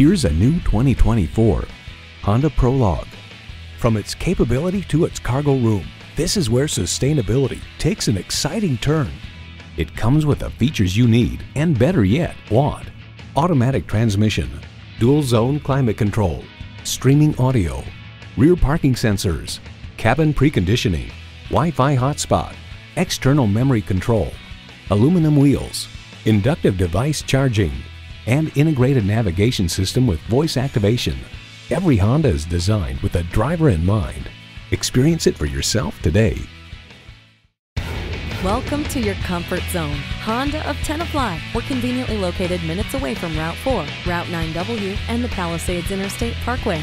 Here's a new 2024 Honda Prologue. From its capability to its cargo room, this is where sustainability takes an exciting turn. It comes with the features you need and better yet, want. Automatic transmission, dual zone climate control, streaming audio, rear parking sensors, cabin preconditioning, Wi-Fi hotspot, external memory control, aluminum wheels, inductive device charging, and integrated navigation system with voice activation. Every Honda is designed with the driver in mind. Experience it for yourself today. Welcome to your comfort zone. Honda of Tenafly. We're conveniently located minutes away from Route 4, Route 9W, and the Palisades Interstate Parkway.